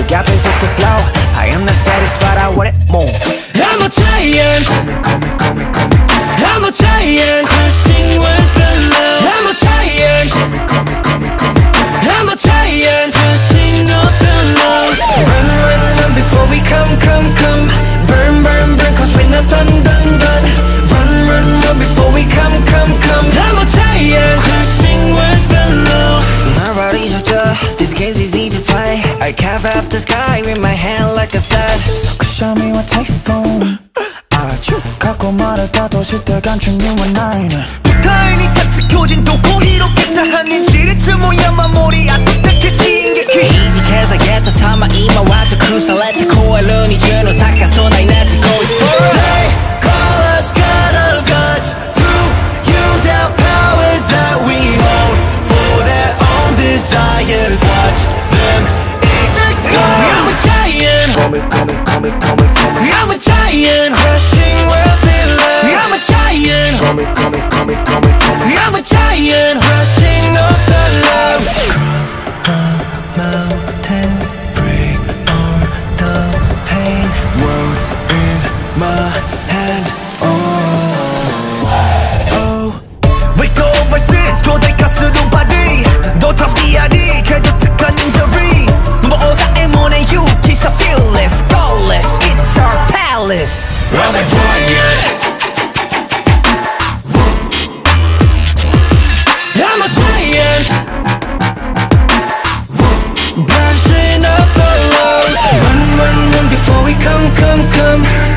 The got is just the flow I am not satisfied. I carve out the sky with my hand like a sad So show me what typhoon 아주 갖고 말했다 도시들 감춘 나이는 타인이 같이 교진 도고 이롭겠다 하는 지리트 모양마 머리 아득하게 시인게 그 Easy cause I get the time I eat my water cruise I let the cool 눈이 주는 사카소 나 time